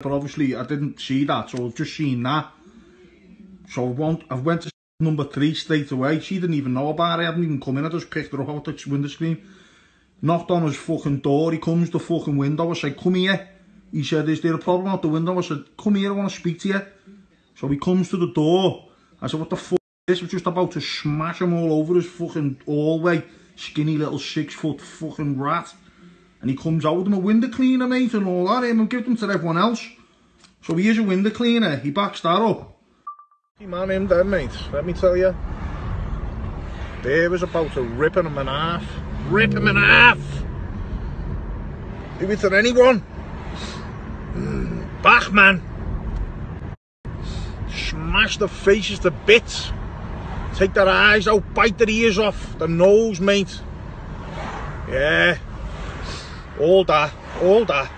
But obviously, I didn't see that, so I've just seen that. So I went, I went to number three straight away. She didn't even know about it. I hadn't even come in. I just picked her up out the window screen. Knocked on his fucking door. He comes to the fucking window. I said, come here. He said, is there a problem out the window? I said, come here. I want to speak to you. So he comes to the door. I said, what the fuck is this? We're just about to smash him all over his fucking hallway. Skinny little six foot fucking rat. And he comes out with him a window cleaner, mate, and all that. I'm give them to everyone else. So he is a window cleaner. He backs that up. He man, him dead, mate. Let me tell you. There was about to rip him in half. Rip him in half. Do it to anyone. Back, man. Smash the faces to bits. Take their eyes out, bite their ears off, the nose, mate. Yeah. Older, older.